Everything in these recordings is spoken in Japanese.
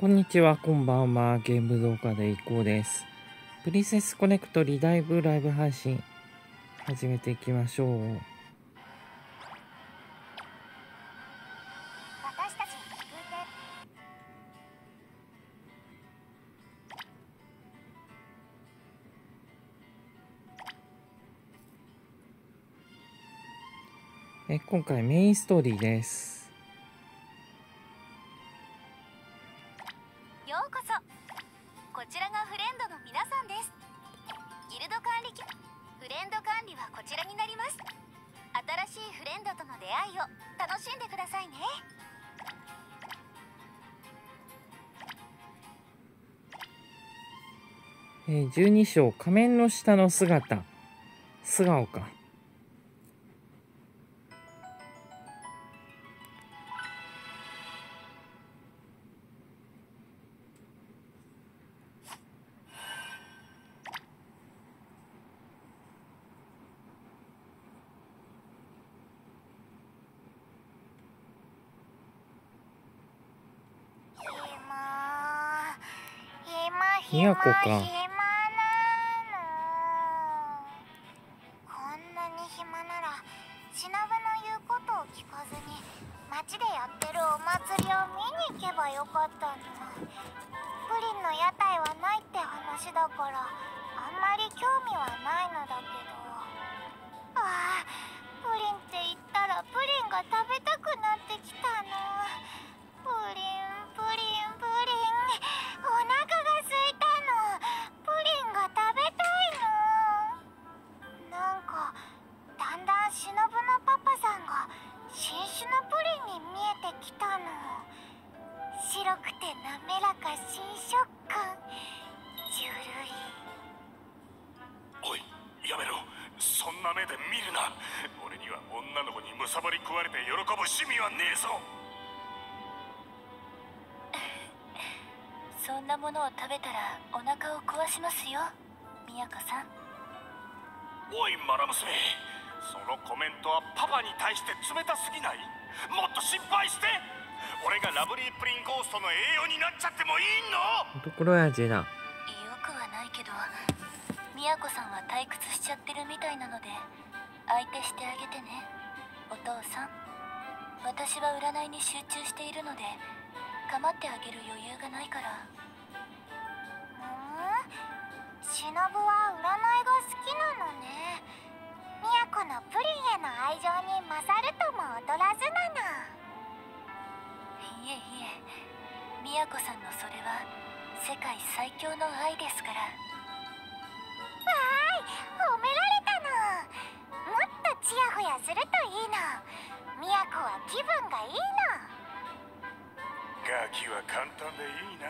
こんにちは、こんばんは。ゲーム動画でいこうです。プリンセスコネクトリダイブライブ配信、始めていきましょう。え今回メインストーリーです。章、仮面の下の姿。素顔か。そんなものを食べたらお腹を壊しますよ。みやこさん。おいマラ娘そのコメントはパパに対して冷たすぎない。もっと心配して。俺がラブリープリンゴーストの栄養になっちゃってもいいの。ところやじだ。よくはないけどみやこさんは退屈しちゃってるみたいなので相手してあげてね。お父さん。私は占いに集中しているので構ってあげる余裕がないから忍は占いが好きなのね。みやこのプリンへの愛情に勝るとも劣らずなの。いえいえ。みやこさんのそれは世界最強の愛ですから。わーい褒められたの。もっとチヤホヤするといいの。みやこは気分がいいの。ガキは簡単でいいな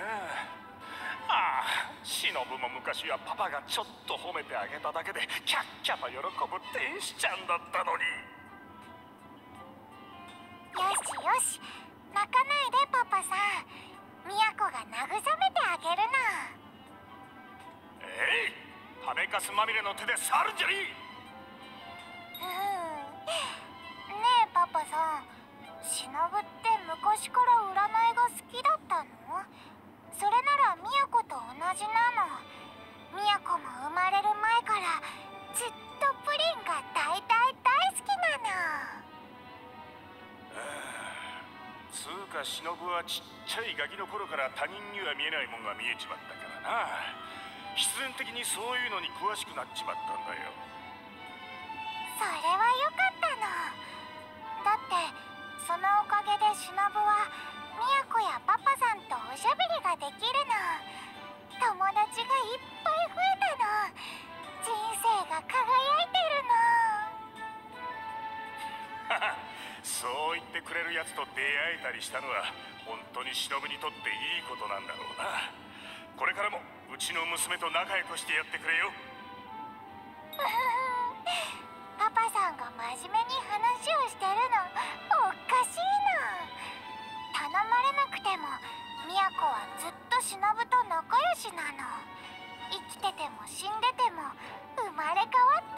ああ忍も昔はパパがちょっと褒めてあげただけでキャッキャと喜ぶ天使ちゃんだったのに。よしよし泣かないでパパさん。みやこが慰めてあげるのえいハメカスまみれの手で触るんじゃねうん。ねえパパさん。忍って昔から占いが好きだったの？それならみやこと同じなの。みやこも生まれる前からずっとプリンが大大大好きなの。つうか忍はちっちゃいガキの頃から他人には見えないもんが見えちまったからな。必然的にそういうのに詳しくなっちまったんだよ。それは良かったの。だってそのおかげで忍はみやこやパパさんとおしゃべりができるの友達がいっぱい増えたの人生が輝いてる そう言ってくれるやつと出会えたりしたのは本当に忍にとっていいことなんだろうな。これからもうちの娘と仲良くしてやってくれよ。の パパさんが真面目に話をしてるの頼まれなくてもみやこはずっと忍と仲良しなの。生きてても死んでても生まれ変わって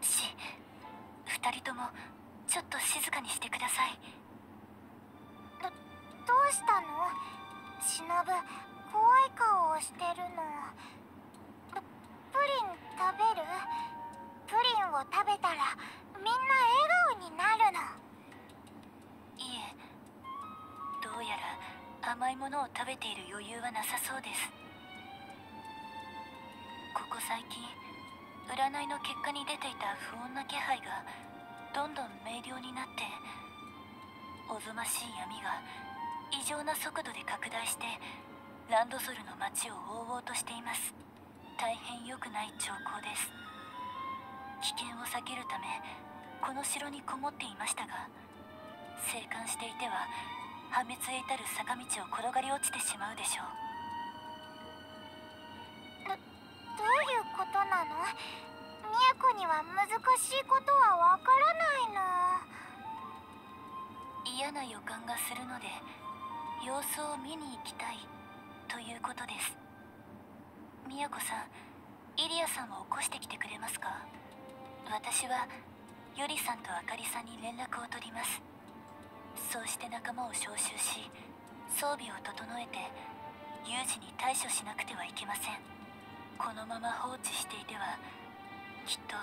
も。し二人ともちょっと静かにしてください。うしたの？忍怖い顔をしてるの。ププリン食べる？プリンを食べたらみんな笑顔になるの。いえどうやら甘いものを食べている余裕はなさそうです。ここ最近占いの結果に出ていた不穏な気配がどんどん明瞭になっておぞましい闇が異常な速度で拡大してランドソルの街を覆おうとしています。大変良くない兆候です。危険を避けるためこの城にこもっていましたが生還していては破滅へ至る坂道を転がり落ちてしまうでしょどうういうことなの？都には難しいことはわからないの。嫌な予感がするので様子を見に行きたいということです。宮子さんイリアさんを起こしてきてくれますか？私はユリさんとあかりさんに連絡を取ります。そうして仲間を招集し装備を整えて有事に対処しなくてはいけません。このまま放置していてはきっと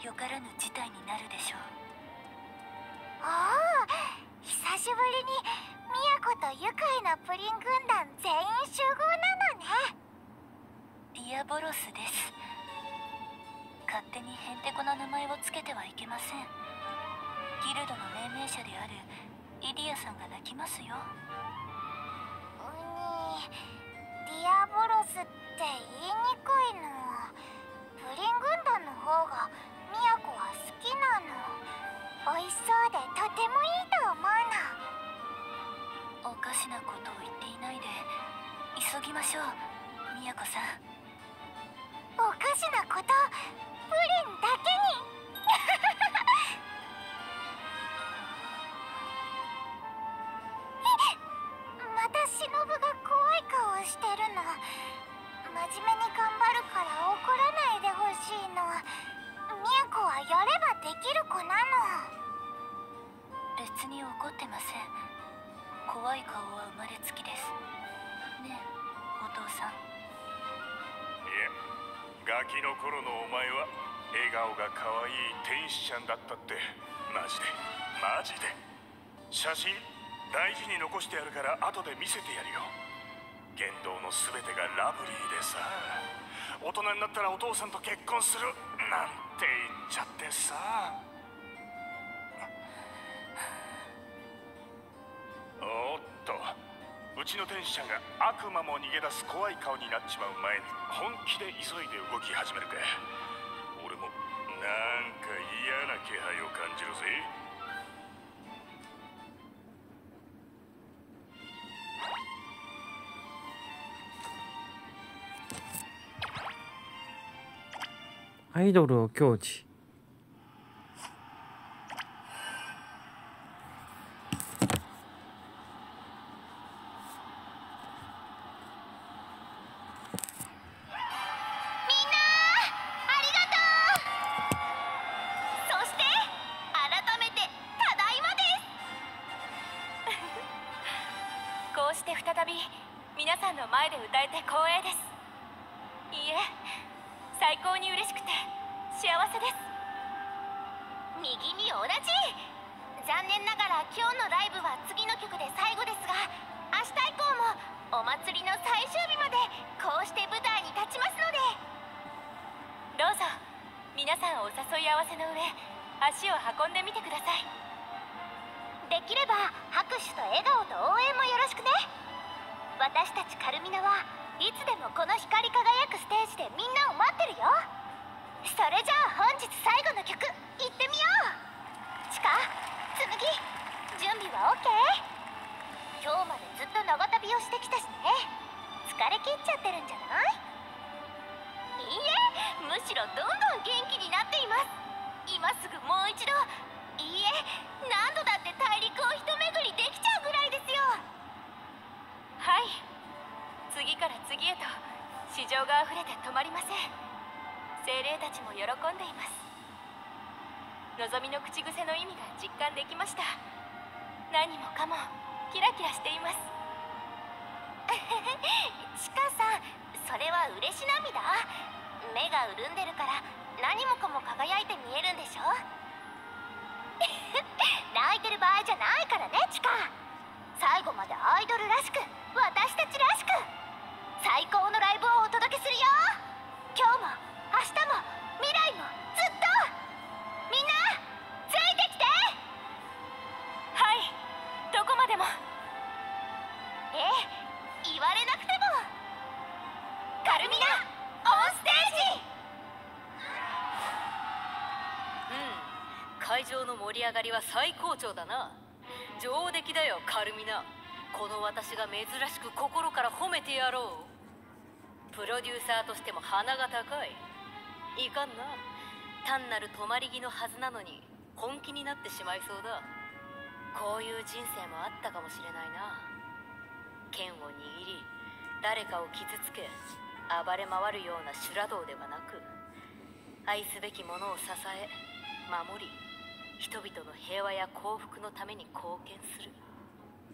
よからぬ事態になるでしょう。おお久しぶりに都と愉快なプリン軍団全員集合なのね。ディアボロスです勝手にヘンテコな名前をつけてはいけません。ギルドの命名者であるイディアさんが泣きますよ。うにディアボロスって言いにくいのプリン軍団の方が都は好きなの。美味しそうでとてもいいと思うのおかしなことを言っていないで。急ぎましょう宮子さん。おかしなこと？プリンだけに。ちゃんだったって。マジで。マジで。写真大事に残してやるから後で見せてやるよ。言動の全てがラブリーでさ。大人になったらお父さんと結婚する。なんて言っちゃってさ。おっと。うちの天使ちゃんが悪魔も逃げ出す怖い顔になっちまう前に本気で急いで動き始めるか。気配を感じるぜ。アイドルを境地運んでみてください。できれば拍手と笑顔と応援もよろしくね。私たちカルミナはいつでもこの光り輝くステージでみんなを待ってるよ。それじゃあ本日最後の曲いってみよう。チカ紬準備は OK? 今日までずっと長旅をしてきたしね。疲れ切っちゃってるんじゃない？いいえむしろどんどん元気になっています。今すぐもう一度。いいえ何度だって大陸を一巡りできちゃうぐらいですよ。はい。次から次へと市場が溢れて止まりません。精霊たちも喜んでいます。望みの口癖の意味が実感できました。何もかもキラキラしています。チカさんそれは嬉し涙？目が潤んでるから何もかも輝いて見えるんでしょ？泣いてる場合じゃないからねチカ。最後までアイドルらしく私たちらしく。最高のライブをお届けするよ。今日も明日も未来もずっと。みんなついてきて。はいどこまでも。ええ言われなくても。カルミナオンステージうん。会場の盛り上がりは最高潮だな。上出来だよカルミナ。この私が珍しく心から褒めてやろう。プロデューサーとしても鼻が高い。いかんな。単なる泊まり木のはずなのに本気になってしまいそうだ。こういう人生もあったかもしれないな。剣を握り誰かを傷つけ暴れ回るような修羅道ではなく。愛すべきものを支え守り人々の平和や幸福のために貢献する。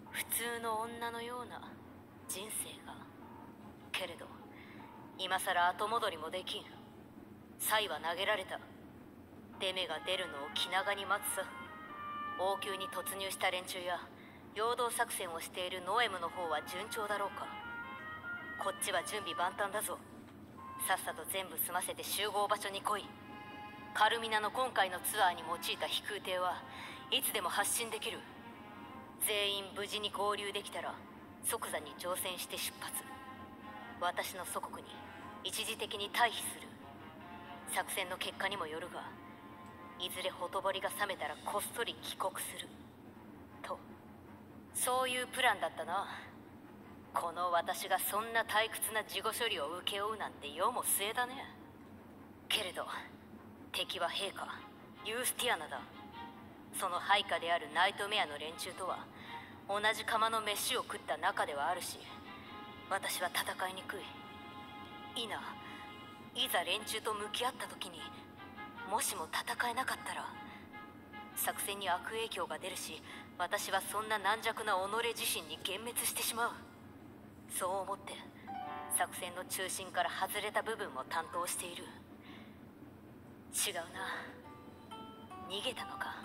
普通の女のような人生が。けれど今さら後戻りもできん。才は投げられた。デメが出るのを気長に待つさ。王宮に突入した連中や陽動作戦をしているノエムの方は順調だろうか。こっちは準備万端だぞ。さっさと全部済ませて集合場所に来い。カルミナの今回のツアーに用いた飛空艇はいつでも発進できる。全員無事に合流できたら即座に乗船して出発。私の祖国に一時的に退避する。作戦の結果にもよるがいずれほとぼりが冷めたらこっそり帰国する。とそういうプランだったな。この私がそんな退屈な事後処理を請け負うなんて世も末だね。けれど敵は陛下ユースティアナだ。その配下であるナイトメアの連中とは同じ釜の飯を食った仲ではあるし私は戦いにくい。いないざ連中と向き合った時にもしも戦えなかったら作戦に悪影響が出るし私はそんな軟弱な己自身に幻滅してしまう。そう思って作戦の中心から外れた部分を担当している。違うな。逃げたのか。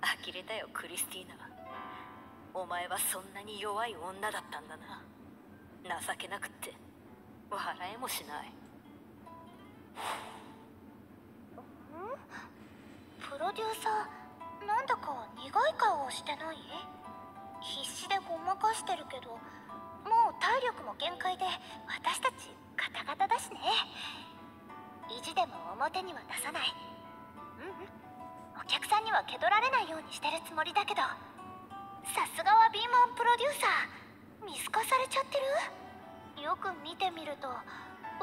呆れたよクリスティーナ。お前はそんなに弱い女だったんだな。情けなくって。笑えもしない。プロデューサーなんだか苦い顔をしてない？必死でごまかしてるけどもう体力も限界で私たちガタガタだしね。意地でも表には出さない。ううん。お客さんには気取られないようにしてるつもりだけど。さすがはビーマンプロデューサー。見透かされちゃってる？よく見てみると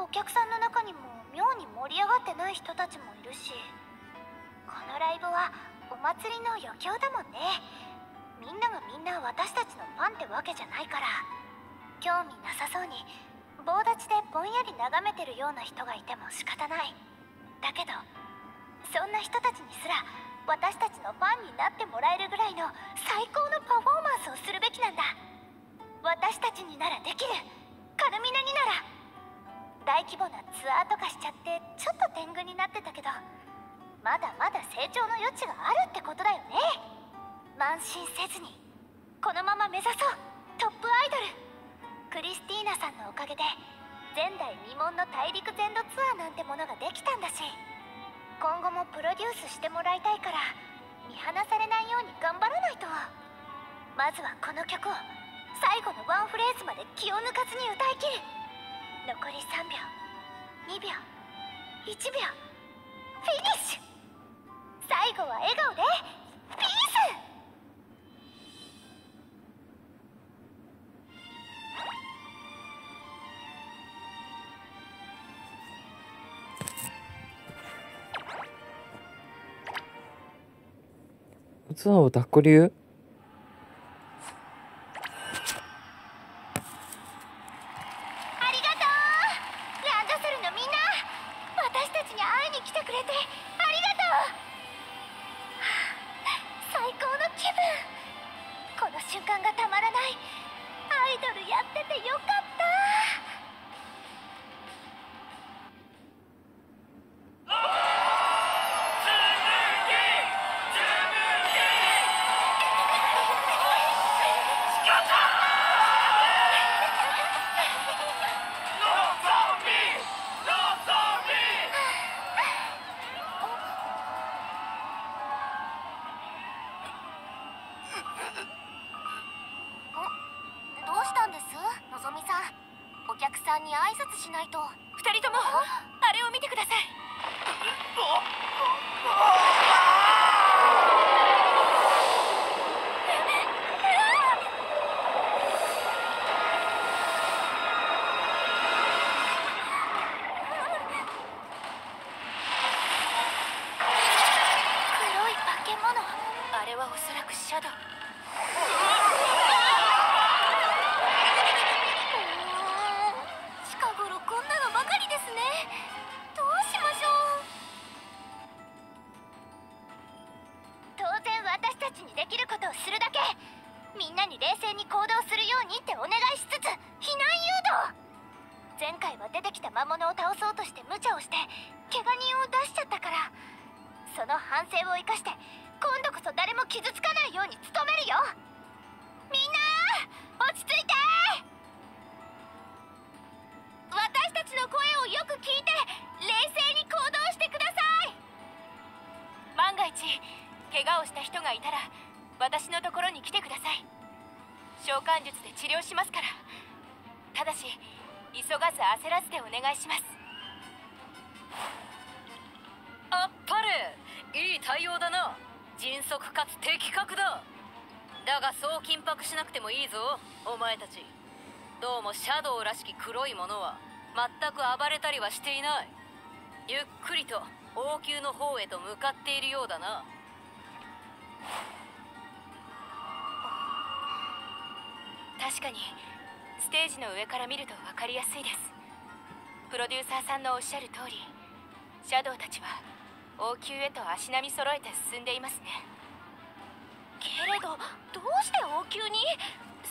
お客さんの中にも妙に盛り上がってない人たちもいるし。このライブはお祭りの余興だもんね。みんながみんな私たちのファンってわけじゃないから。興味なさそうに棒立ちでぼんやり眺めてるような人がいても仕方ない。だけどそんな人たちにすら私たちのファンになってもらえるぐらいの最高のパフォーマンスをするべきなんだ。私たちにならできるカルミナになら大規模なツアーとかしちゃってちょっと天狗になってたけどまだまだ成長の余地があるってことだよね。慢心せずにこのまま目指そう。トップアイドル。クリスティーナさんのおかげで前代未聞の大陸全土ツアーなんてものができたんだし今後もプロデュースしてもらいたいから見放されないように頑張らないと。まずはこの曲を最後のワンフレーズまで気を抜かずに歌い切る。残り3秒2秒1秒フィニッシュ。最後は笑顔でピース！ツアーを抱っこ流願いします。あっぱれいい対応だな。迅速かつ的確だ。だがそう緊迫しなくてもいいぞ。お前たち。どうもシャドウらしき黒いものは。全く暴れたりはしていない。ゆっくりと王宮の方へと向かっているようだな。確かにステージの上から見ると分かりやすいです。プロデューサーさんのおっしゃる通りシャドウたちは王宮へと足並み揃えて進んでいますね。けれどどうして王宮に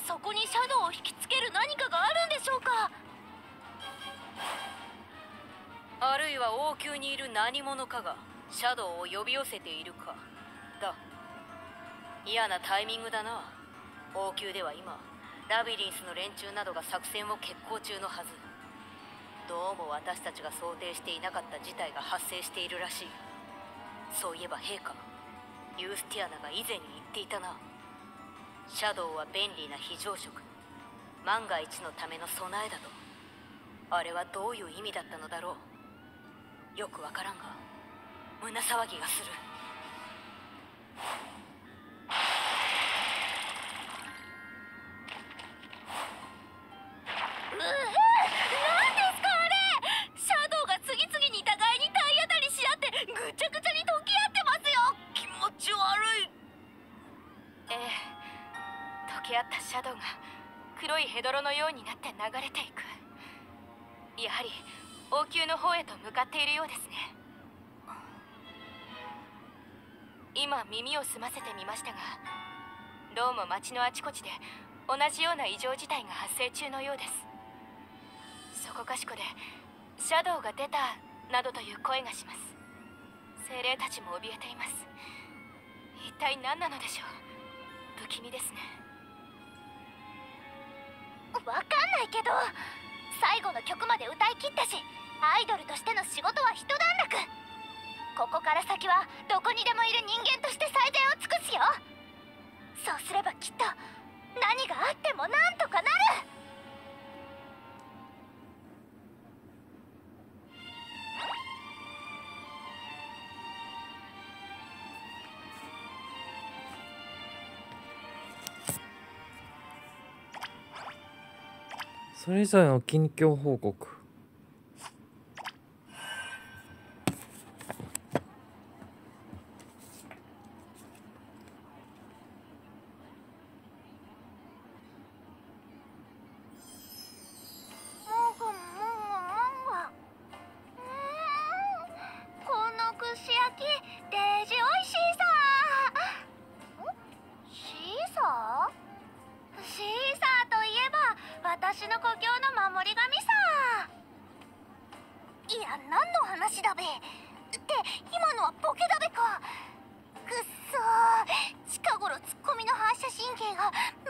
そこにシャドウを引きつける何かがあるんでしょうか？あるいは王宮にいる何者かがシャドウを呼び寄せているか。だ。嫌なタイミングだな。王宮では今ラビリンスの連中などが作戦を決行中のはず。どうも私たちが想定していなかった事態が発生しているらしい。そういえば陛下ユースティアナが以前に言っていたな。シャドウは便利な非常食万が一のための備えだと。あれはどういう意味だったのだろう。よくわからんが胸騒ぎがする。流れていく。やはり王宮の方へと向かっているようですね。今耳を澄ませてみましたがどうも町のあちこちで同じような異常事態が発生中のようです。そこかしこでシャドウが出たなどという声がします。精霊たちも怯えています。一体何なのでしょう？不気味ですね。わかんないけど最後の曲まで歌い切ったしアイドルとしての仕事は一段落。ここから先はどこにでもいる人間として最善を尽くすよ。そうすればきっと何があってもなんとかなる。それぞれの近況報告。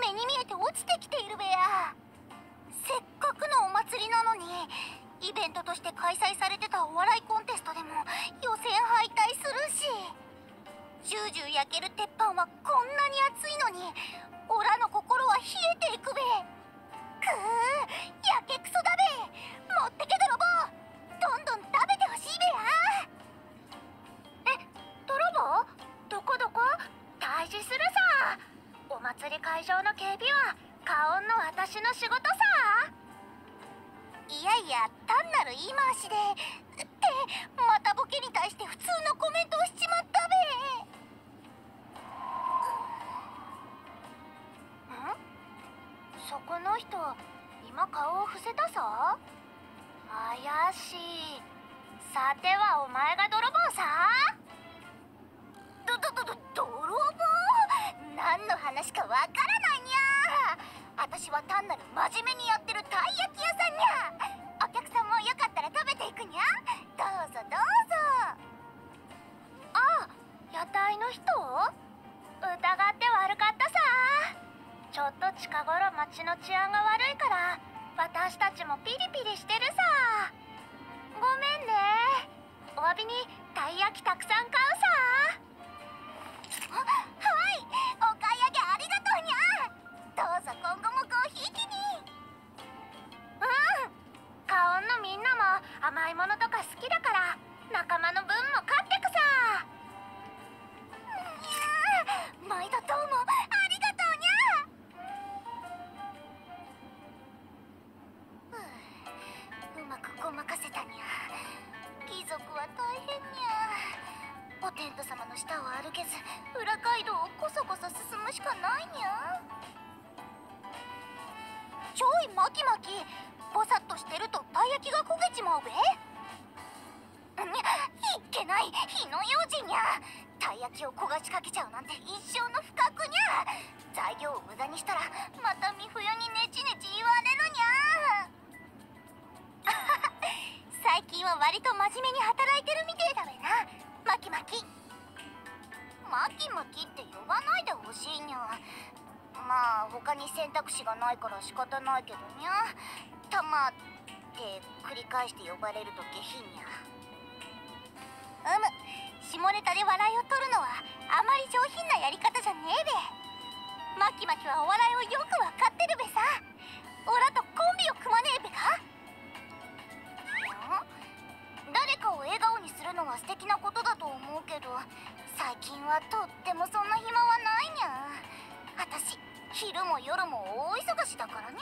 目に見えて落ちてきているべや。せっかくのお祭りなのにイベントとして開催されてたお笑いコンテストでも予選敗退するし。ジュージュー焼ける鉄板はこんなに熱いのにオラの心は冷えていくべ。くーやけくそだべ。持ってけ泥棒。どんどん食べてほしいべや。え泥棒？どこどこ？退治するさ。お祭り会場の警備はカオンの私の仕事さ。いやいや単なる言い回しで。ってまたボケに対して普通のコメントをしちまったべ。ん？そこの人今顔を伏せたさ怪しい。さてはお前が泥棒さ。どどどど泥棒？何の話かわからないにゃ私は単なる真面目にやってるたい焼き屋さんにゃお客さんもよかったら食べていくにゃどうぞどうぞ。あ屋台の人？疑って悪かったさちょっと近頃街の治安が悪いから私たちもピリピリしてるさごめんねお詫びにたい焼きたくさん買うさごまかせたにゃ。貴族は大変にゃ。お天道様の下を歩けず裏街道をこそこそ進むしかないにゃちょいマキマキぼさっとしてるとたい焼きが焦げちまうべ。にゃいけない火の用心にゃたい焼きを焦がしかけちゃうなんて一生の不覚にゃ材料を無駄にしたらまた美冬にネチネチ言われるにゃ 最近は割と真面目に働しいにゃまあ他に選択肢がないから仕方ないけどにゃ。たまって繰り返して呼ばれると下品にゃ。うむ。下ネタで笑いを取るのはあまり上品なやり方じゃねえべ。マキマキはお笑いをよくわかってるべさ。オラとコンビを組まねえべか。誰かを笑顔にするのは素敵なことだと思うけど。最近はとってもそんな暇はないにゃ。私昼も夜も大忙しだからにゃ。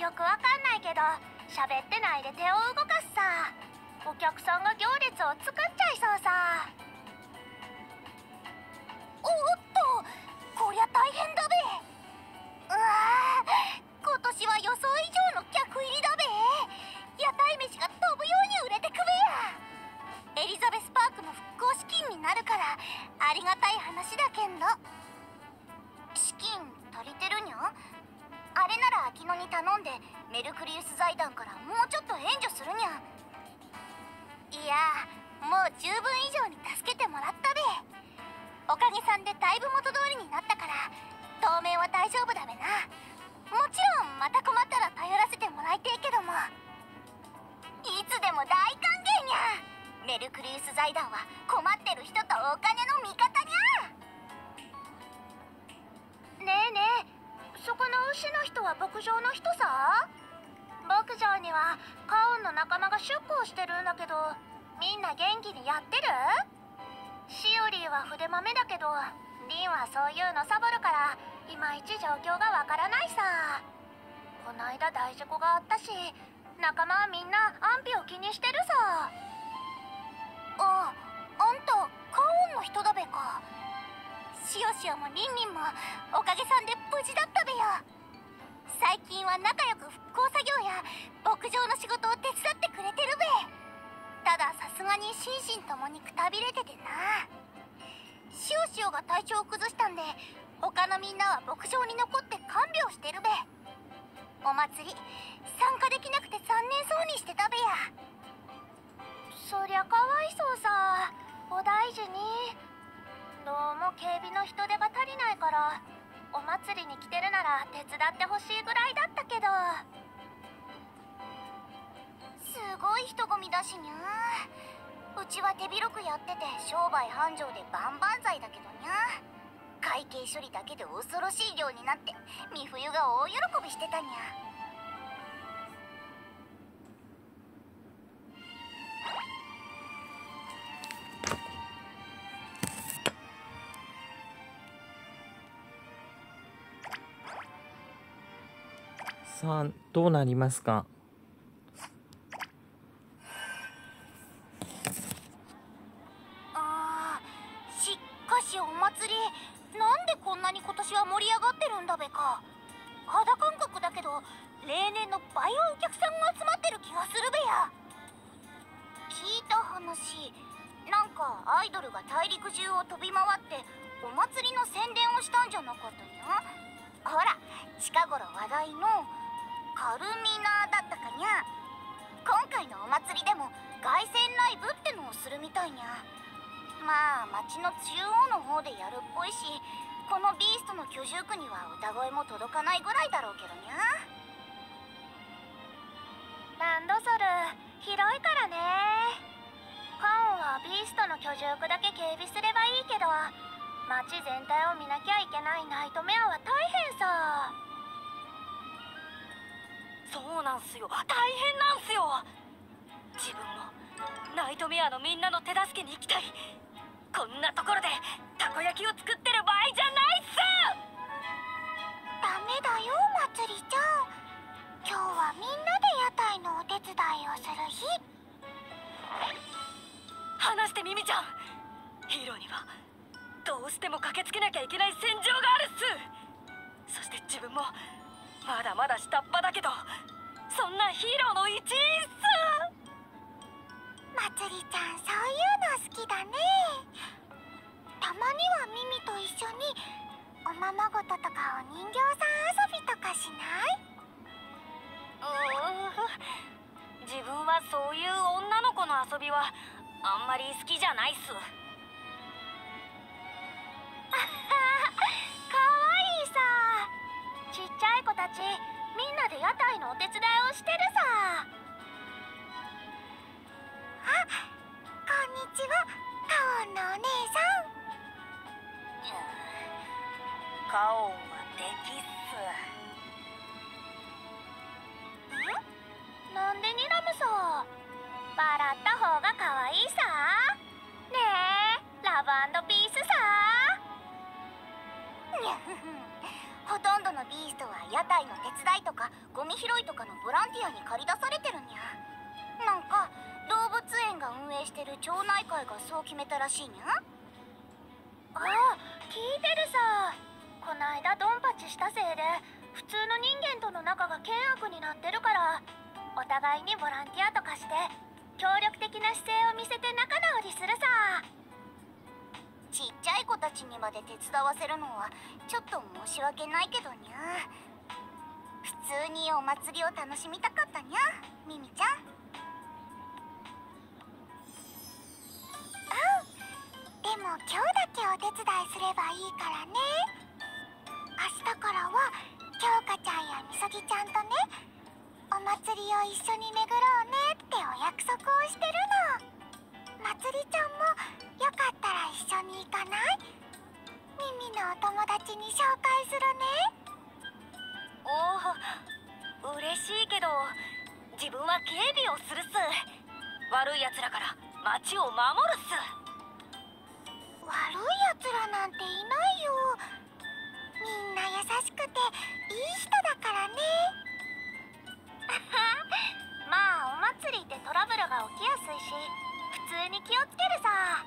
よくわかんないけど喋ってないで手を動かすさ。お客さんが行列を作っちゃいそうさ。おっとこりゃ大変だべ。うわー今年は予想以上の客入りだべ。屋台飯が飛ぶように売れてくべや。エリザベスパークの復興資金になるからありがたい話だけんど。資金足りてるにゃあれなら秋野に頼んでメルクリウス財団からもうちょっと援助するにゃ。いやもう十分以上に助けてもらったべ。おかげさんでだいぶ元通りになったから当面は大丈夫だべな。もちろんまた困ったら頼らせてもらいてえけども。いつでも大歓迎にゃ。メルクリウス財団は困ってる人とお金の味方にゃ。ねえねえそこの牛の人は牧場の人さ？牧場にはカオンの仲間が出向してるんだけどみんな元気にやってる？シオリーは筆豆だけどリンはそういうのサボるからいまいち状況がわからないさ。こないだ大事故があったし仲間はみんな安否を気にしてるさ。ああんたカオンの人だべか。シオシオもリンリンもおかげさんで無事だったべよ最近は仲良く復興作業や牧場の仕事を手伝ってくれてるべ。たださすがに心身ともにくたびれててな。シオシオが体調を崩したんで他のみんなは牧場に残って看病してるべ。お祭り参加できなくて残念そうにしてたべや。そりゃかわいそうさ。お大事に。どうも警備の人手が足りないからお祭りに来てるなら手伝ってほしいぐらいだったけど。すごい人混みだしにゃうちは手広くやってて商売繁盛で万々歳だけどにゃ会計処理だけで恐ろしい量になって美冬が大喜びしてたにゃ。さあどうなりますか？だよ。まつりちゃん今日はみんなで屋台のお手伝いをする日。話してミミちゃんヒーローにはどうしても駆けつけなきゃいけない戦場があるっす。そして自分もまだまだ下っ端だけどそんなヒーローの一員っす。まつりちゃんそういうの好きだね。たまにはミミと一緒に。おままごととかお人形さん遊びとかしない？うー自分はそういう女の子の遊びはあんまり好きじゃないっす。かわいいさ。ちっちゃい子たちみんなで屋台のお手伝いをしてるさ。あこんにちは。カオンのお姉さんカオンは敵っすん？なんで睨むさ笑った方が可愛いさ。ねえラブピースさにゃふふほとんどのビーストは屋台の手伝いとかゴミ拾いとかのボランティアに駆り出されてるにゃ。なんか動物園が運営してる町内会がそう決めたらしいにゃ。ああ聞いてるさ。こないだドンパチしたせいで普通の人間との仲が険悪になってるからお互いにボランティアとかして協力的な姿勢を見せて仲直りするさ。ちっちゃい子たちにまで手伝わせるのはちょっと申し訳ないけどにゃ。普通にお祭りを楽しみたかったにゃミミちゃん。うん。でも今日だけお手伝いすればいいからね。明日からは京香ちゃんやみそぎちゃんとねお祭りを一緒に巡ろうねってお約束をしてるの。まつりちゃんもよかったら一緒に行かない？ミミのお友達に紹介するね。おお嬉しいけど自分は警備をするっす。悪い奴らから街を守るっす。悪いやつらなんていないよみんな優しくていい人だからね。まあお祭りってトラブルが起きやすいし普通に気をつけるさ。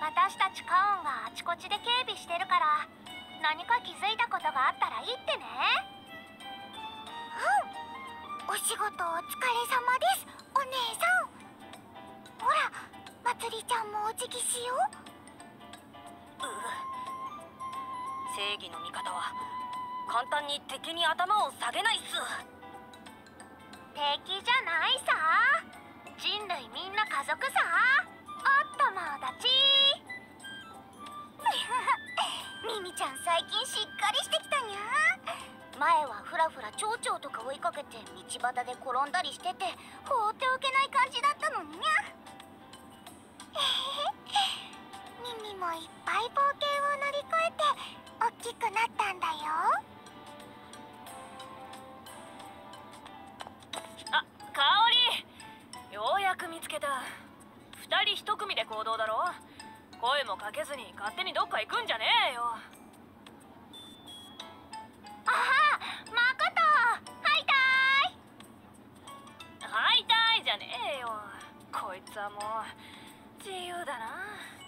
私たちカオンがあちこちで警備してるから何か気づいたことがあったら言ってね。うん。お仕事お疲れ様です。お姉さん。ほらまつりちゃんもお辞儀しようう正義の味方は簡単に敵に頭を下げないっす。敵じゃないさ。人類みんな家族さ。おっともだち。ちゃん最近しっかりしてきたにゃ。前はフラフラ蝶々とか追いかけて道端で転んだりしてて放っておけない感じだったのににゃ。ミミもいっぱい冒険を乗り越えて大きくなったんだよ。あ香りようやく見つけた。二人一組で行動だろ。声もかけずに勝手にどっか行くんじゃねえよ。あはマコトはいた会いたいじゃねえよ。こいつはもう自由だな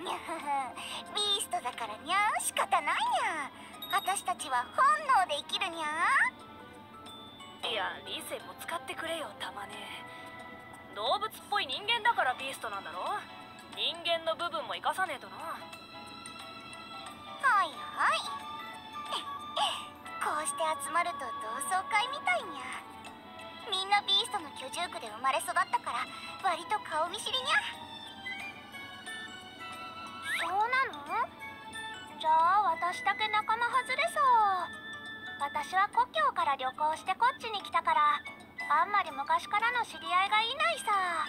にゃビーストだからにゃ仕方ないにゃ私たちは本能で生きるにゃいや理性も使ってくれよたまね。動物っぽい人間だからビーストなんだろ。人間の部分も生かさねえとな。はいはい。こうして集まると同窓会みたいにゃみんなビーストの居住区で生まれ育ったから割と顔見知りにゃ私だけ仲間外れそう私は故郷から旅行してこっちに来たからあんまり昔からの知り合いがいないさ。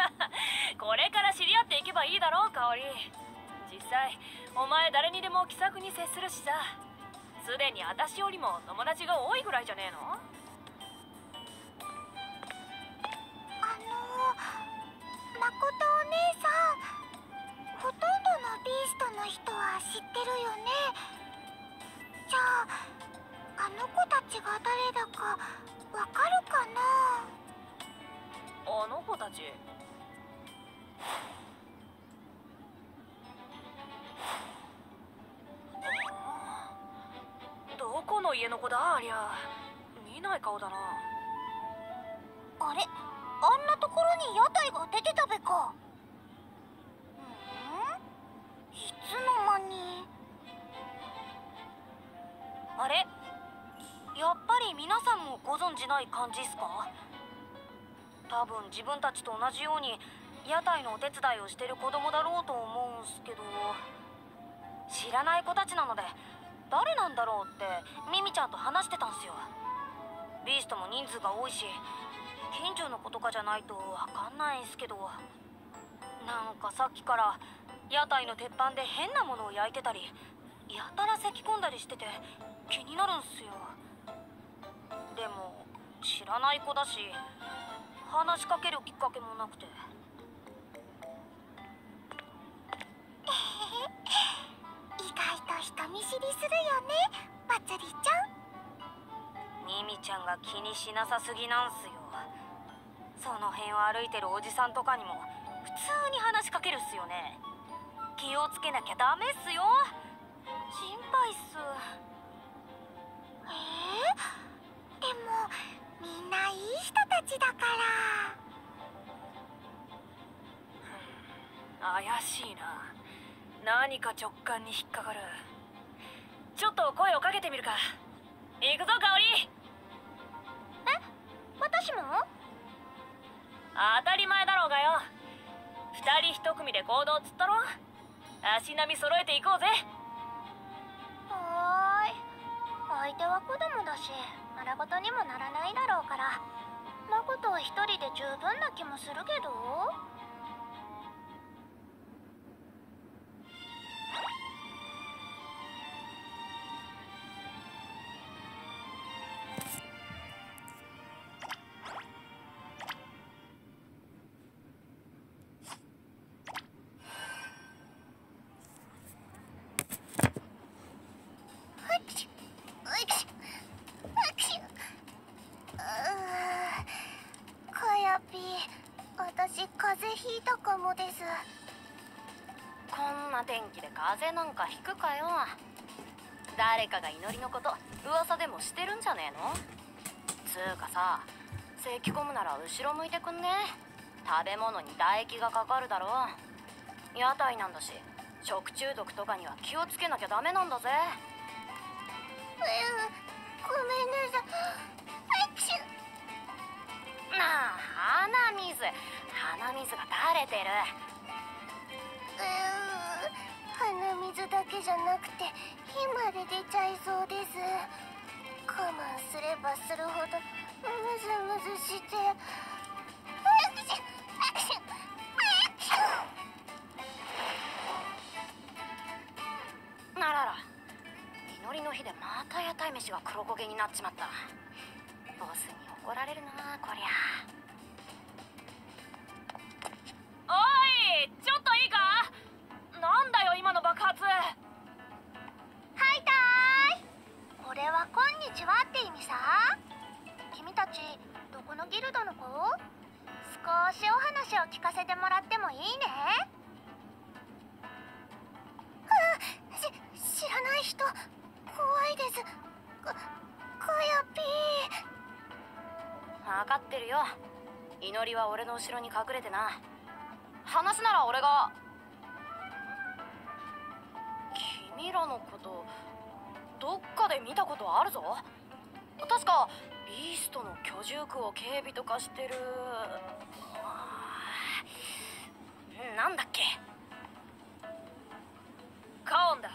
これから知り合っていけばいいだろう香り実際お前誰にでも気さくに接するしさ。すでに私よりも友達が多いぐらいじゃねえの？の子たちが誰だかわかるかな？あの子たち？どこの家の子だ？ありゃ見ない顔だな。あれ？あんなところに屋台が出てたべか感じっすか？多分自分たちと同じように屋台のお手伝いをしてる子供だろうと思うんすけど。知らない子たちなので誰なんだろうってミミちゃんと話してたんすよ。ビーストも人数が多いし近所の子とかじゃないとわかんないんすけど。なんかさっきから屋台の鉄板で変なものを焼いてたりやたら咳き込んだりしてて気になるんすよ。でも知らない子だし話しかけるきっかけもなくて。意外と人見知りするよねまつりちゃん。ミミちゃんが気にしなさすぎなんすよ。その辺を歩いてるおじさんとかにも普通に話しかけるっすよね。気をつけなきゃダメっすよ。心配っす。えー、でもみんないい人たちだから。怪しいな。何か直感に引っかかる。ちょっと声をかけてみるか。行くぞ香りえ？私も？当たり前だろうがよ。二人一組で行動っつったろ。足並み揃えていこうぜ。はーい。相手は子供だし丸ごとにもならないだろうからマコトは一人で十分な気もするけど。かもです。こんな天気で風邪なんかひくかよ。誰かが祈りのこと噂でもしてるんじゃねえの？つうかさ咳き込むなら後ろ向いてくんね。食べ物に唾液がかかるだろ屋台なんだし食中毒とかには気をつけなきゃダメなんだぜ。うんごめんなさいうちなあ鼻水鼻水が垂れてる。う鼻水だけじゃなくて火まで出ちゃいそうです。我慢すればするほどムズムズして。ならら祈りの日でまた屋台飯が黒焦げになっちまった。ボスに怒られるなこりゃおいちょっといいか？なんだよ今の爆発。はいたーい俺は「こんにちは」って意味さ君たちどこのギルドの子？少しお話を聞かせてもらってもいいね。あし知らない人？怖いです。かかやぴー分かってるよ。祈りは俺の後ろに隠れてな。話なら俺が。君らのことどっかで見たことあるぞ。確かビーストの居住区を警備とかしてる。なんだっけ。カオンだ。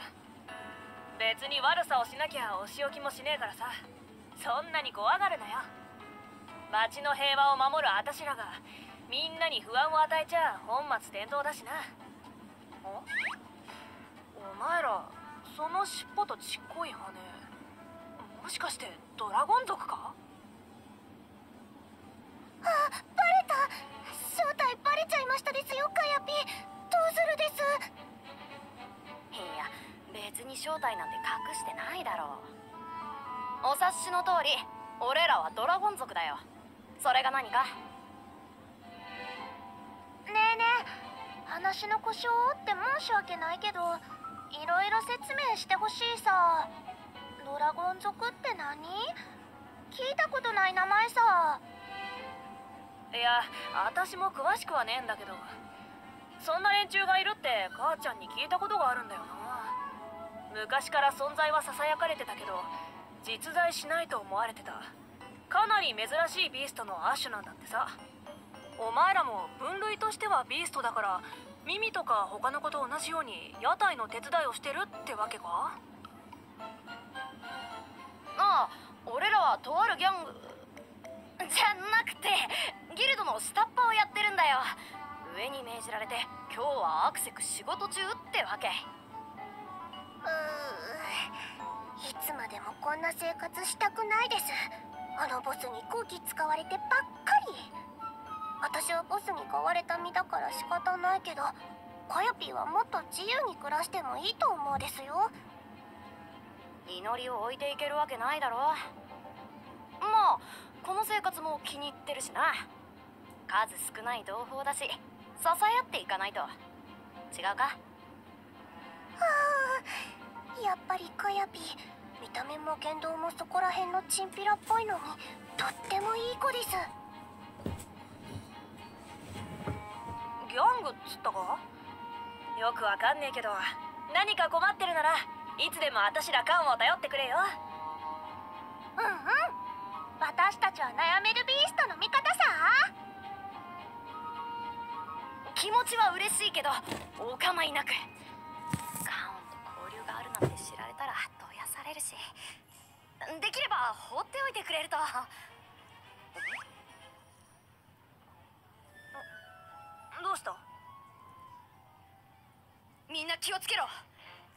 別に悪さをしなきゃお仕置きもしねえからさ。そんなに怖がるなよ。町の平和を守るあたしらがみんなに不安を与えちゃ本末転倒だしな。お？お前らその尻尾とちっこい羽。もしかしてドラゴン族か？あバレた。正体バレちゃいましたですよかやぴどうするです？いや別に正体なんて隠してないだろう。お察しの通り俺らはドラゴン族だよ。それが何か？ねねえねえ話の腰を折って申し訳ないけどいろいろ説明してほしいさ。ドラゴン族って何？聞いたことない名前さ。いや私も詳しくはねえんだけどそんな連中がいるって母ちゃんに聞いたことがあるんだよな。昔から存在はささやかれてたけど実在しないと思われてた。かなり珍しいビーストの亜種なんだってさ。お前らも分類としてはビーストだから耳とか他の子と同じように屋台の手伝いをしてるってわけか？ああ俺らはとあるギャングじゃなくてギルドの下っ端をやってるんだよ。上に命じられて今日はアクセク仕事中ってわけ。うーいつまでもこんな生活したくないです。あのボスに空気使われてばっかり私はボスに買われた身だから仕方ないけどカヤピーはもっと自由に暮らしてもいいと思うですよ。祈りを置いていけるわけないだろ。まあこの生活も気に入ってるしな。数少ない同胞だし支え合っていかないと。違うか？はあやっぱりカヤピー見た目も言動もそこら辺のチンピラっぽいのにとってもいい子ですギャングっつったか？よくわかんねえけど。何か困ってるならいつでも私らカンを頼ってくれよ。うんうん。私たちは悩めるビーストの味方さ。気持ちは嬉しいけどお構いなく。カオンと交流があるなんて知られたらどやされるし。できれば放っておいてくれるとどうした？みんな気をつけろ。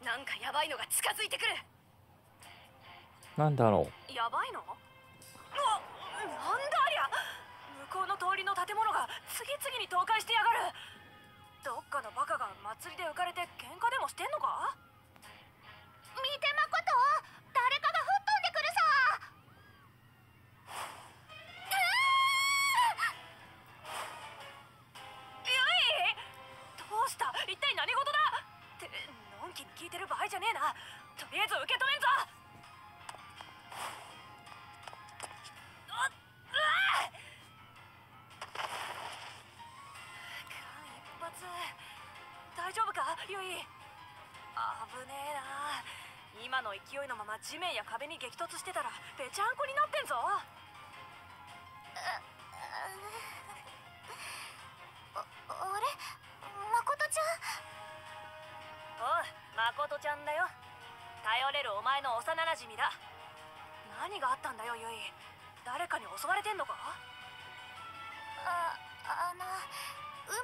なんかヤバいのが近づいてくる。なんだろやばいの？なんだありゃ。向こうの通りの建物が次々に倒壊してやがる。どっかのバカが祭りで浮かれて喧嘩でもしてんのか？見てまこと。誰かが何事だ！ってのんきに聞いてる場合じゃねえな。とりあえず受け止めんぞ！あっうわ間一髪。大丈夫か？ゆい危ねえな。今の勢いのまま地面や壁に激突してたらぺちゃんこになってんぞ！ああれ誠ちゃん？ちゃんだよ。頼れるお前の幼なじみだ。何があったんだよユイ。誰かに襲われてんのか？ああのう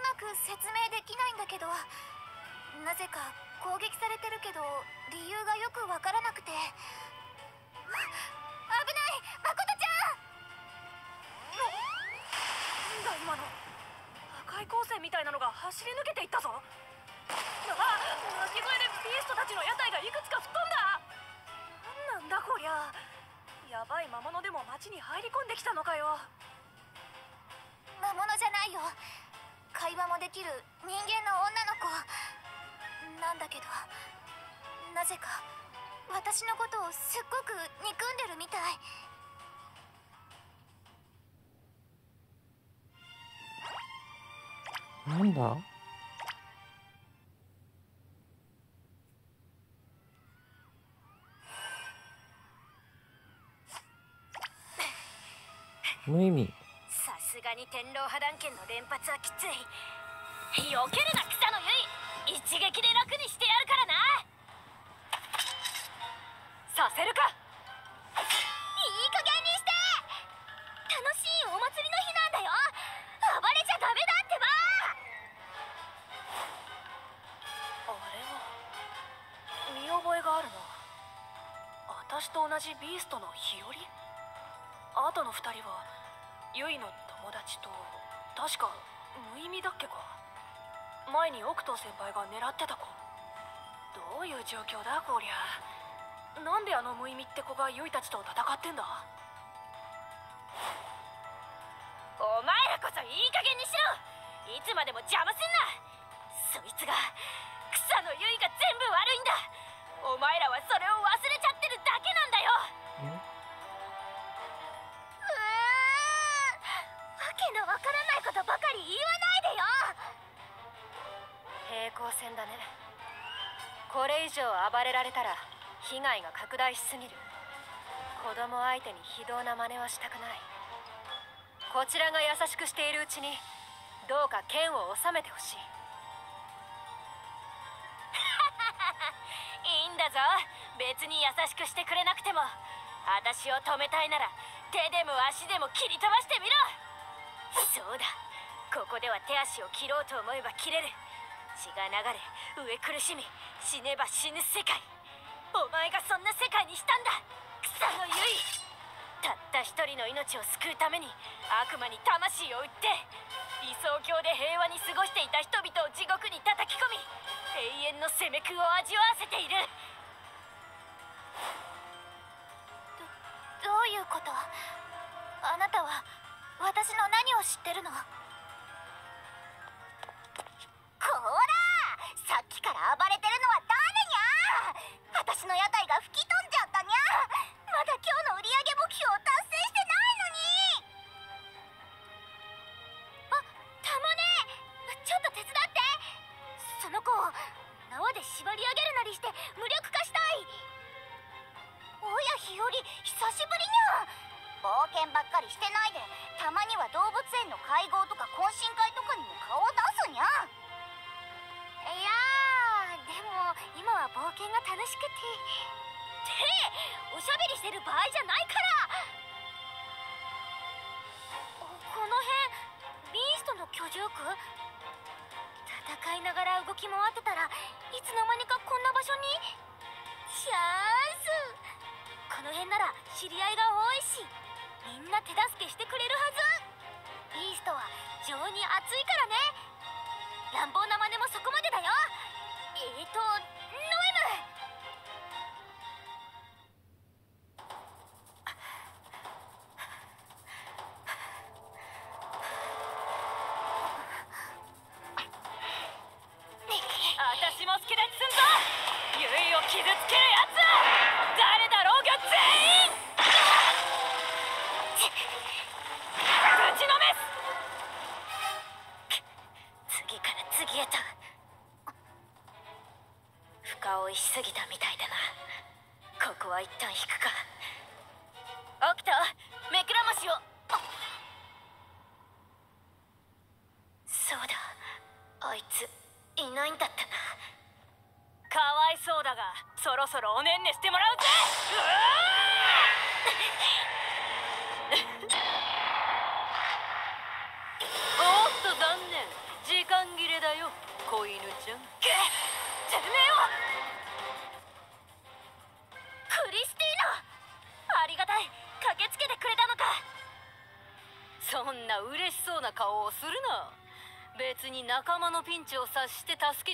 まく説明できないんだけど。なぜか攻撃されてるけど理由がよくわからなくて。あ危ない！誠ちゃん！なんだ今の。赤い光線みたいなのが走り抜けていったぞあ鳴き声でビーストたちの屋台がいくつか吹っ飛んだ。なんなんだこりゃ。やばい魔物でも町に入り込んできたのかよ。魔物じゃないよ。会話もできる人間の女の子。なんだけどなぜか私のことをすっごく憎んでるみたい。なんだ？無意味。さすがに天狼破断剣の連発はきつい。避けるな草のゆい。一撃で楽にしてやるからな。させるか。いい加減にして。楽しいお祭りの日なんだよ。暴れちゃダメだってば。あれは見覚えがあるな。私と同じビーストの日和？あとの二人はユイの友達と確か無意味だっけか。前に奥藤先輩が狙ってた子。どういう状況だこりゃ。なんであの無意味って子がユイたちと戦ってんだ。お前らこそいい加減にしろ。いつまでも邪魔すんな。そいつが草のゆいが全部悪いんだ。お前らはそれを忘れちゃってるだけなんだよ。わからないことばかり言わないでよ。平行線だね。これ以上暴れられたら被害が拡大しすぎる。子供相手に非道な真似はしたくない。こちらが優しくしているうちにどうか剣を収めてほしい。いいんだぞ。別に優しくしてくれなくても。私を止めたいなら手でも足でも切り飛ばしてみろ。そうだ。ここでは手足を切ろうと思えば切れる。血が流れ飢え苦しみ死ねば死ぬ世界。お前がそんな世界にしたんだ。草のゆい。たった一人の命を救うために悪魔に魂を売って理想郷で平和に過ごしていた人々を地獄に叩き込み永遠の責め苦を味わわせている。どういうこと？あなたは私の何を知ってるの？こらさっきから暴れてるのは誰にゃ私の屋台が吹き飛んじゃったにゃまだ今日の売り上げ目標を達成してないのに！あたまね。ちょっと手伝って。その子を縄で縛り上げるなりして無力化したい。おや日和久しぶりにゃ冒険ばっかりしてないでたまには動物園の会合とか懇親会とかにも顔を出すにゃ。いやーでも今は冒険が楽しくて。っておしゃべりしてる場合じゃないから。この辺ビーストの居住区？戦いながら動き回ってたらいつの間にかこんな場所に？チャンス。この辺なら知り合いが多いしみんな手助けしてくれるはず。ビーストは情に熱いからね。乱暴な真似もそこまでだよ。えーと顔をしすぎたみたいだな。ここは一旦引くか。オクト目くらましを。そうだ。あいついないんだったな。かわいそうだがそろそろおねんねしてもら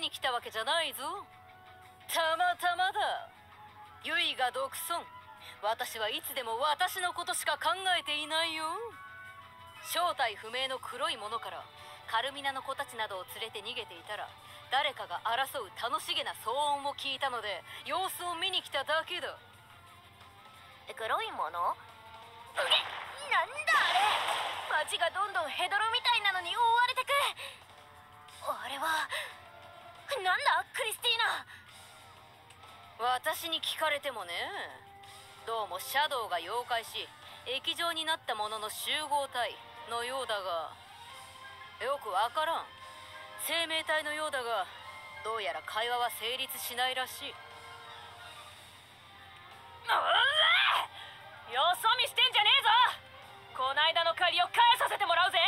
に来たわけじゃないぞ。たまたまだ。ユイが独尊。私はいつでも私のことしか考えていないよ。正体不明の黒いものからカルミナの子たちなどを連れて逃げていたら誰かが争う楽しげな騒音を聞いたので様子を見に来ただけだ。黒いもの？うげなんだあれ？街がどんどんヘドロみたいなのに覆われてく。あれはなんだクリスティーナ。私に聞かれてもね。どうもシャドウが妖怪し液状になったものの集合体のようだが。よくわからん。生命体のようだがどうやら会話は成立しないらしい。よそ見してんじゃねえぞ！こないだの借りを返させてもらうぜ！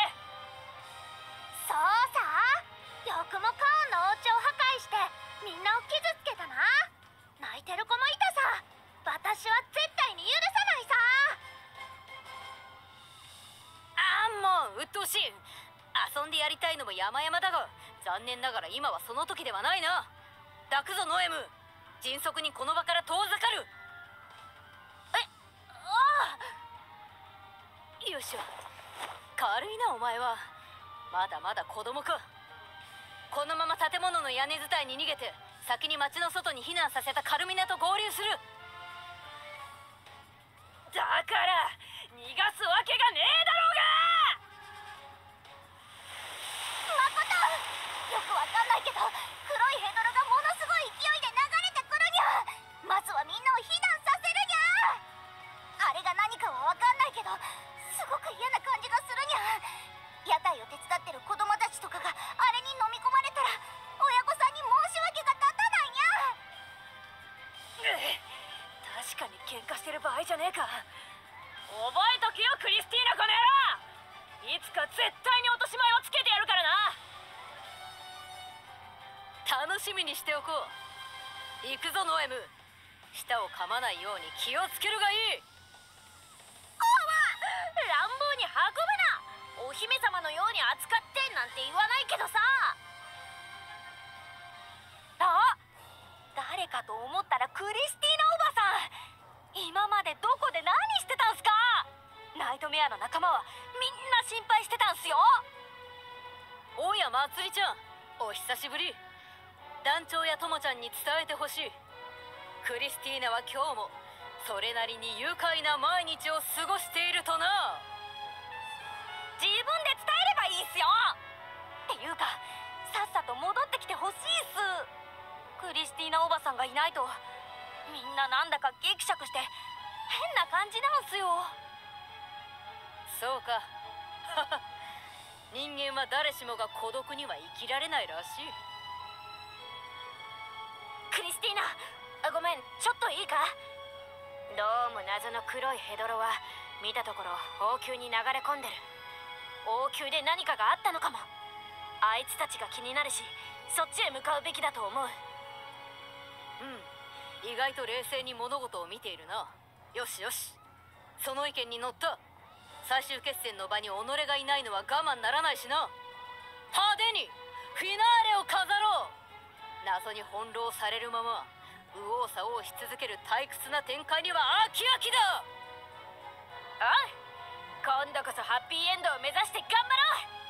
そうさよくもカーンのお家を破壊してみんなを傷つけたな。泣いてる子もいたさ。私は絶対に許さないさ。ああもう鬱陶しい。遊んでやりたいのも山々だが残念ながら今はその時ではないな。抱くぞノエム。迅速にこの場から遠ざかる。えああ。よいしょ軽いなお前は。まだまだ子供かこのまま建物の屋根伝いに逃げて先に町の外に避難させたカルミナと合流する。だから逃がすわけがねえだろうが！まことよくわかんないけど黒いヘドロがものすごい勢いで流れてくるにゃ！まずはみんなを避難させるにゃ！あれが何かはわかんないけどすごく嫌な感じがするにゃ！屋台を手伝ってる子供たちとかがあれに飲み込まれたら親御さんに申し訳が立たないにゃ。確かに喧嘩してる場合じゃねえか。覚えとけよクリスティーナこの野郎。いつか絶対に落とし前をつけてやるからな。楽しみにしておこう。行くぞノエム。舌を噛まないように気をつけるがいい。乱暴に運ぶなお姫様のように扱ってなんて言わないけどさ。あ誰かと思ったらクリスティーナおばさん。今までどこで何してたんすか。ナイトメアの仲間はみんな心配してたんすよ。おやまつりちゃんお久しぶり。団長やともちゃんに伝えてほしい。クリスティーナは今日もそれなりに愉快な毎日を過ごしているとな。自分で伝えればいいっすよ。っていうかさっさと戻ってきてほしいっす。クリスティーナおばさんがいないとみんななんだかギクシャクして変な感じなんすよ。そうか。人間は誰しもが孤独には生きられないらしい。クリスティーナあごめんちょっといいか？どうも謎の黒いヘドロは見たところ王宮に流れ込んでる王宮で何かがあったのかも。あいつたちが気になるしそっちへ向かうべきだと思う。うん。意外と冷静に物事を見ているな。よしよし。その意見に乗った。最終決戦の場に己がいないのは我慢ならないしな。派手にフィナーレを飾ろう。謎に翻弄されるまま右往左往し続ける退屈な展開には飽き飽きだ。おい今度こそハッピーエンドを目指して頑張ろう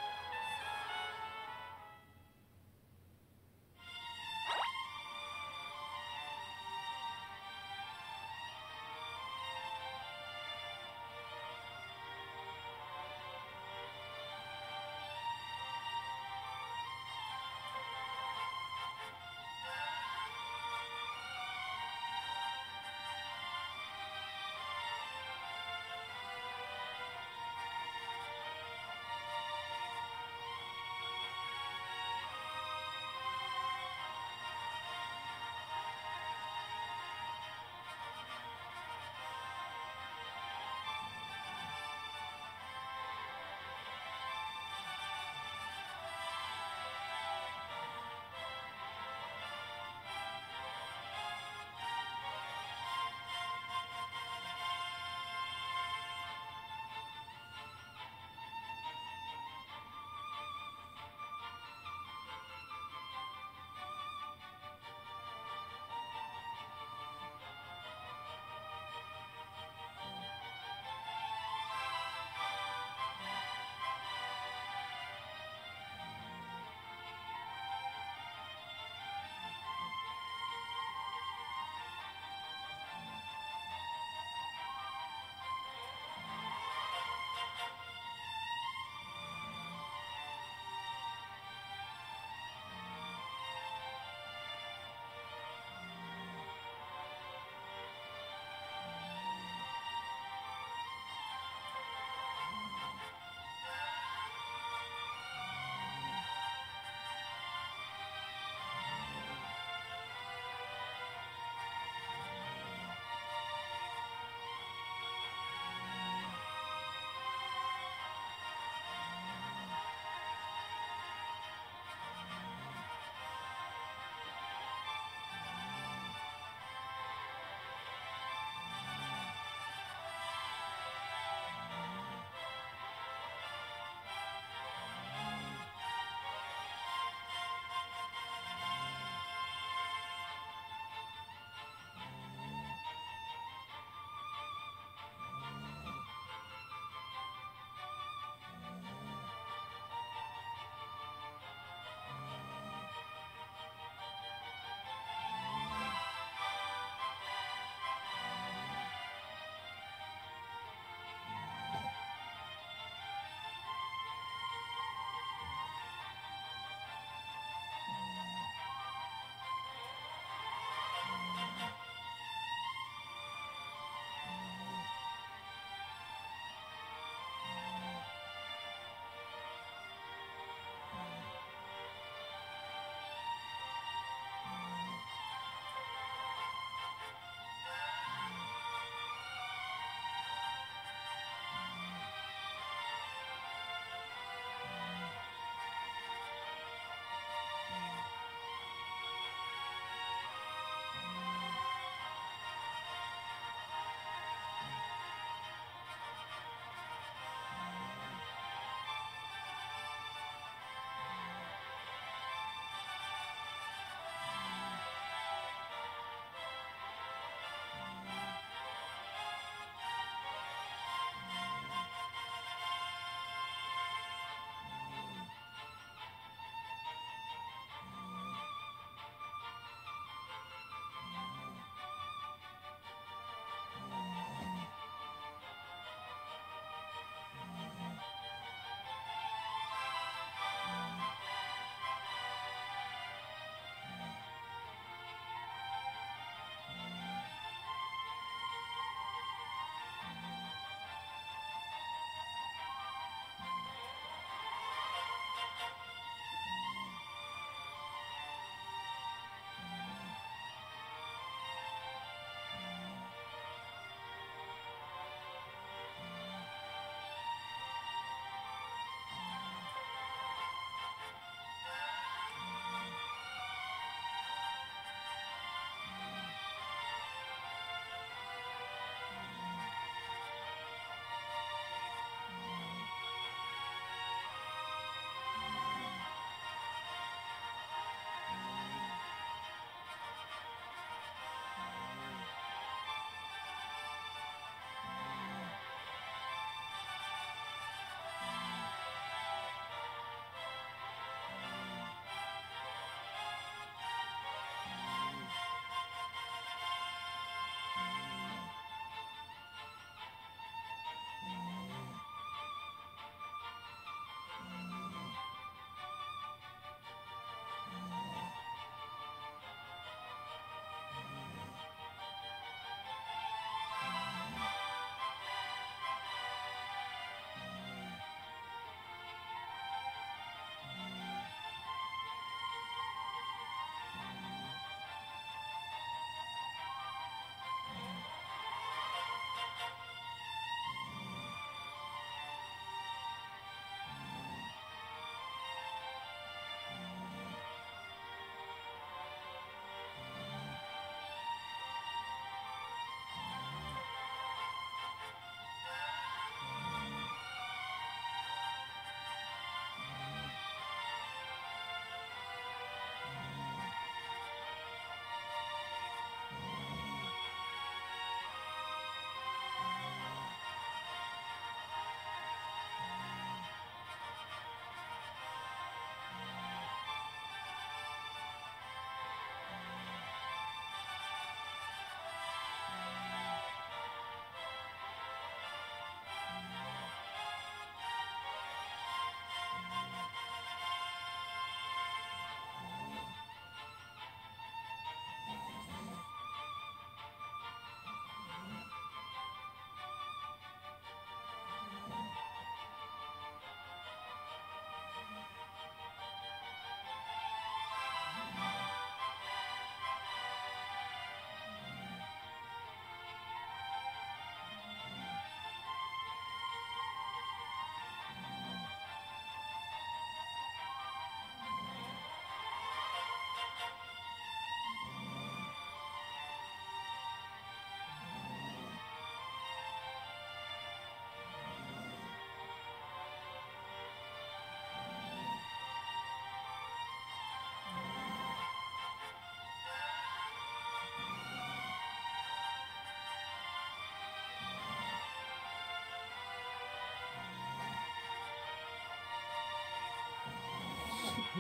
こ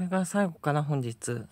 れが最後かな本日。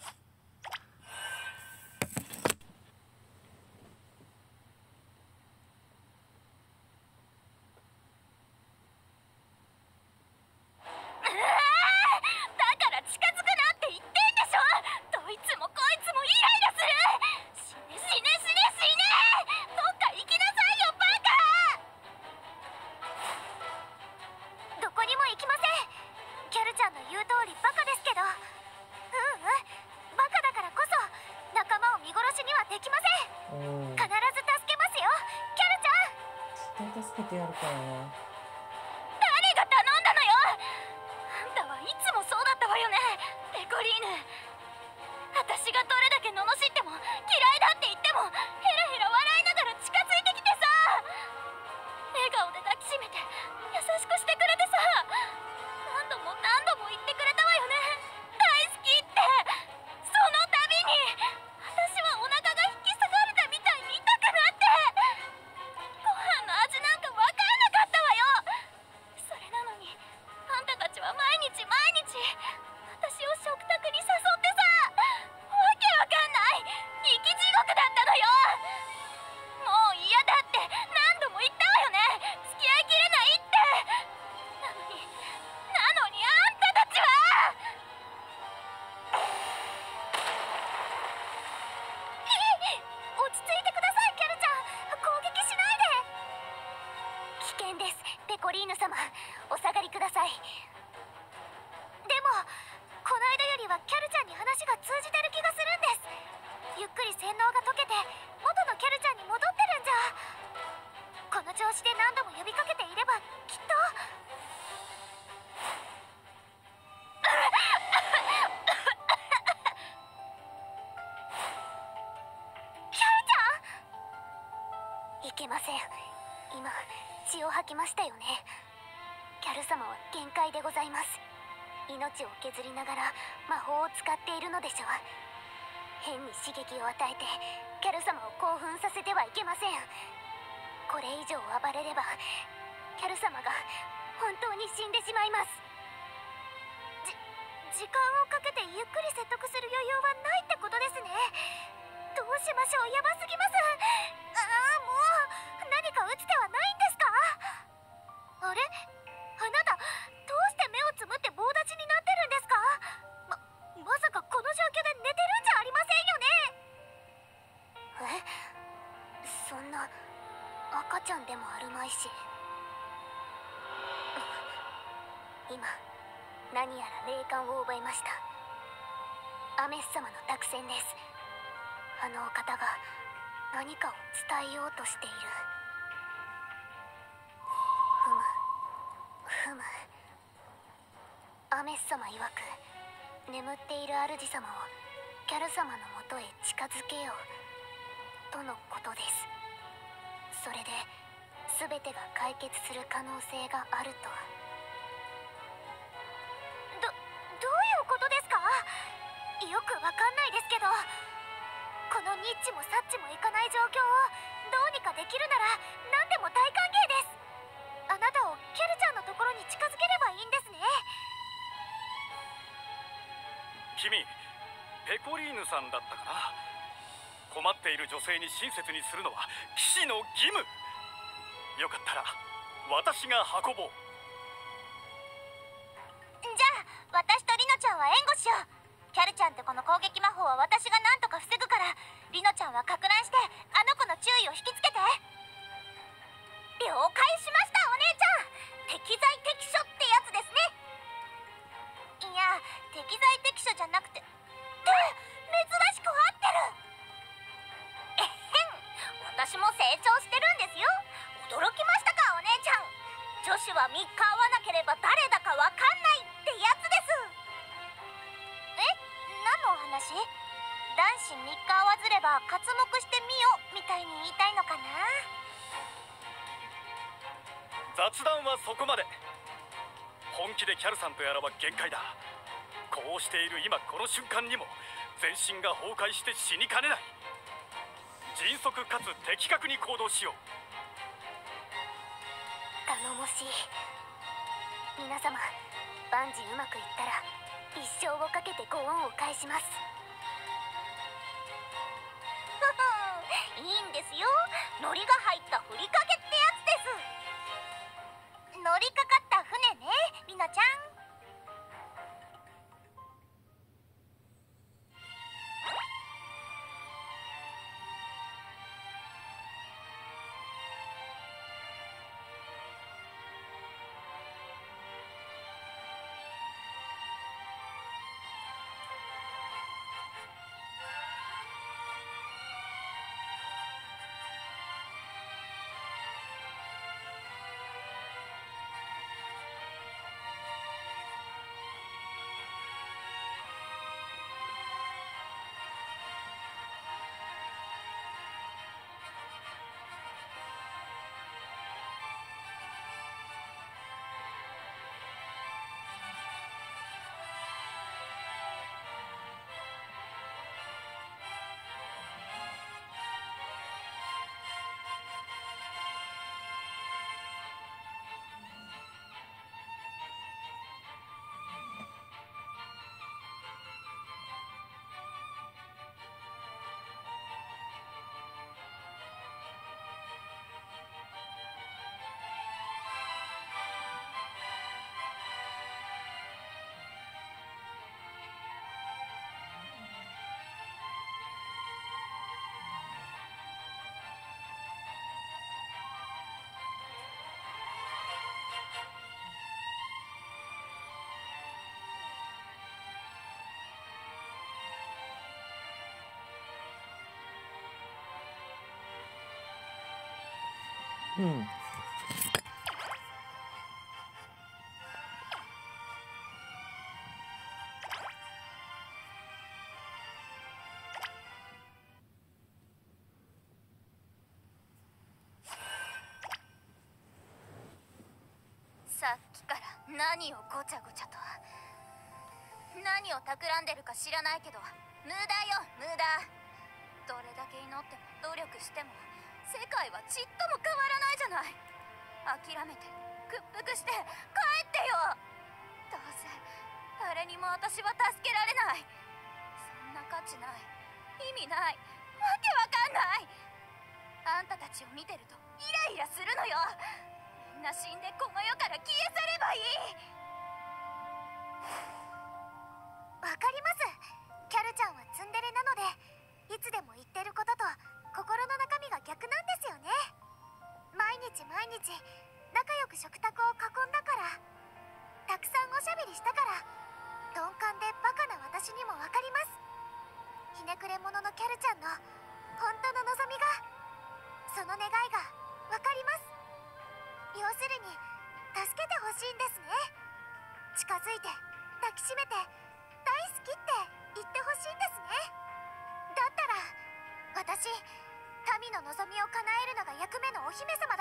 を吐きましたよね。キャル様は限界でございます。命を削りながら魔法を使っているのでしょう。変に刺激を与えてキャル様を興奮させてはいけません。これ以上暴れればキャル様が本当に死んでしまいます。時間をかけてゆっくり説得する余裕はないってことですね。どうしましょう？やば様曰く眠っている主様をキャル様のもとへ近づけようとのことです。それで全てが解決する可能性があるとどどういうことですか？よくわかんないですけどこのニッチもサッチもいかない状況をどうにかできるなら何でも大歓迎です。あなたをキャルちゃんのところに近づければいいんですね。君ペコリーヌさんだったかな。困っている女性に親切にするのは騎士の義務。よかったら私が運ぼう。じゃあ私とリノちゃんは援護しよう。キャルちゃんってこの攻撃魔法は私が何とか防ぐからリノちゃんはかく乱してあの子の注意を引きつけて。了解しましたお姉ちゃん。適材適所ってやつです。いや適材適所じゃなくて。って珍しく合ってる。えへん私も成長してるんですよ。驚きましたかお姉ちゃん。女子は3日会わなければ誰だかわかんないってやつです。え何のお話？男子3日会わずれば刮目してみよみたいに言いたいのかな？雑談はそこまで。本気でキャルさんとやらは限界だ。こうしている今この瞬間にも全身が崩壊して死にかねない。迅速かつ的確に行動しよう。頼もしい。皆様万事うまくいったら一生をかけてご恩を返します。いいんですよ。海苔が入ったふりかけってやつです。乗りかかった船ねりなちゃん。さっきから何をごちゃごちゃと。何を企んでるか知らないけど。無駄よ無駄。どれだけ祈っても努力しても。世界はちっとも変わらないじゃない。諦めて屈服して帰ってよ。どうせ誰にも私は助けられない。そんな価値ない。意味ない。わけわかんない。あんたたちを見てるとイライラするのよ。みんな死んでこの世から消え去ればいい。姫様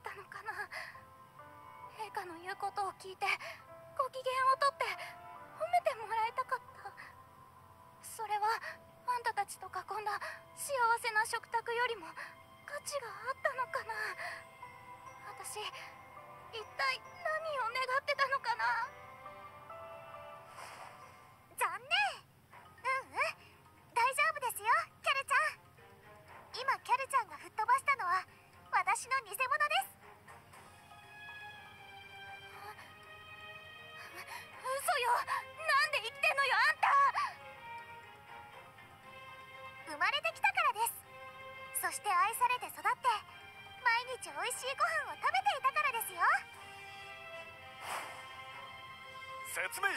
ったのかな。陛下の言うことを聞いてご機嫌をとって褒めてもらいたかった。それはあんたたちと囲んだ幸せな食卓よりも価値があったのかな。私一体何を願ってたのかな。残念。ううん。大丈夫ですよキャルちゃん。今キャルちゃんが吹っ飛ばしたのは私の偽物です。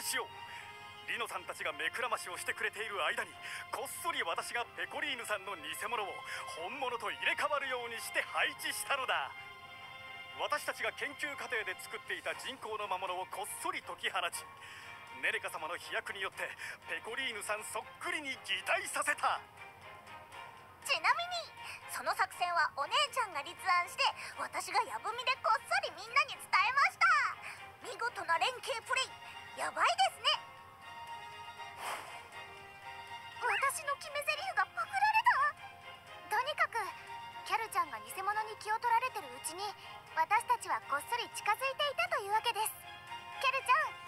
しようリノさんたちが目くらましをしてくれている間にこっそり私がペコリーヌさんの偽物を本物と入れ替わるようにして配置したのだ。私たちが研究過程で作っていた人工の魔物をこっそり解き放ちネレカ様の飛躍によってペコリーヌさんそっくりに擬態させた。ちなみにその作戦はお姉ちゃんが立案して私がやぶみでこっそりみんなに伝えました。見事な連携プレイ。やばいですね。私の決め台詞がパクられた。とにかくキャルちゃんが偽物に気を取られてるうちに私たちはこっそり近づいていたというわけです。キャルちゃん。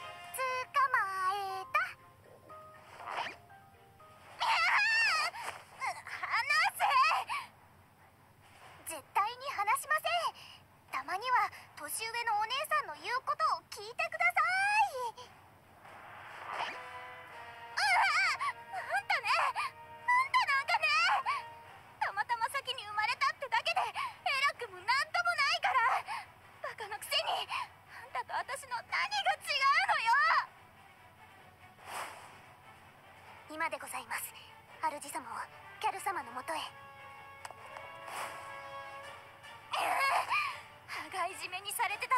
じめにされてた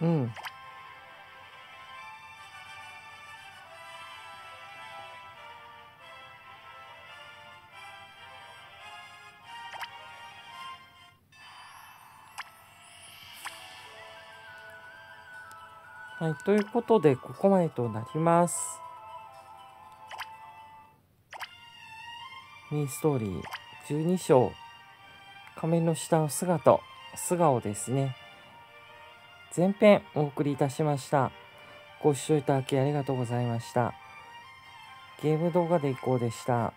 うん。はい、ということで、ここまでとなります。ミニストーリー12章、仮面の下の姿、素顔ですね。前編お送りいたしました。ご視聴いただきありがとうございました。ゲーム動画でいこうでした。